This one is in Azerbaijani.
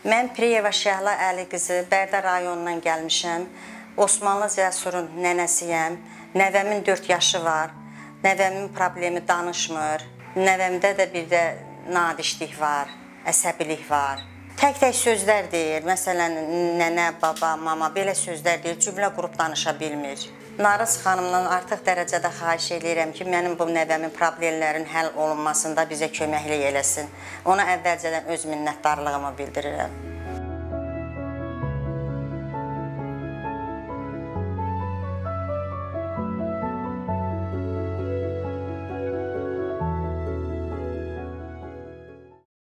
Mən Priyeva Şəhla Əli qızı Bərdə rayonundan gəlmişəm. Osmanlı Cəsurun nənəsiyəm. Nəvəmin 4 yaşı var. Nəvəmin problemi danışmır. Nəvəmdə də bir də nadişlik var, əsəbilik var. Tək-tək sözlər deyir. Məsələn, nənə, baba, mama belə sözlər deyir. Cümlə qurub danışa bilmir. Narız xanımdan artıq dərəcədə xahiş edirəm ki, mənim bu nəvəmin problemlərin həll olunmasında bizə köməklik eləsin. Ona əvvəlcədən öz minnətdarlığımı bildirirəm.